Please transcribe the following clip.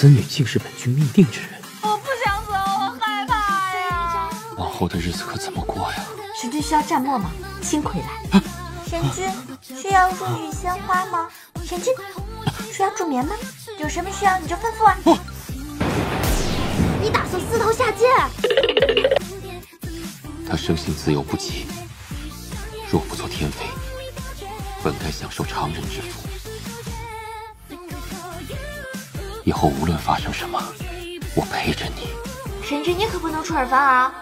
此女竟是本君命定之人。我不想走，我害怕呀。往后的日子可怎么过呀？神君需要蘸墨吗？轻葵来。神君需要入雨鲜花吗？神君需要助眠吗？有什么需要你就吩咐啊。你打算私头下界？他生性自由不羁，若不做天妃，本该享受常人之福。以后无论发生什么，我陪着你。神君，你可不能出尔反尔啊！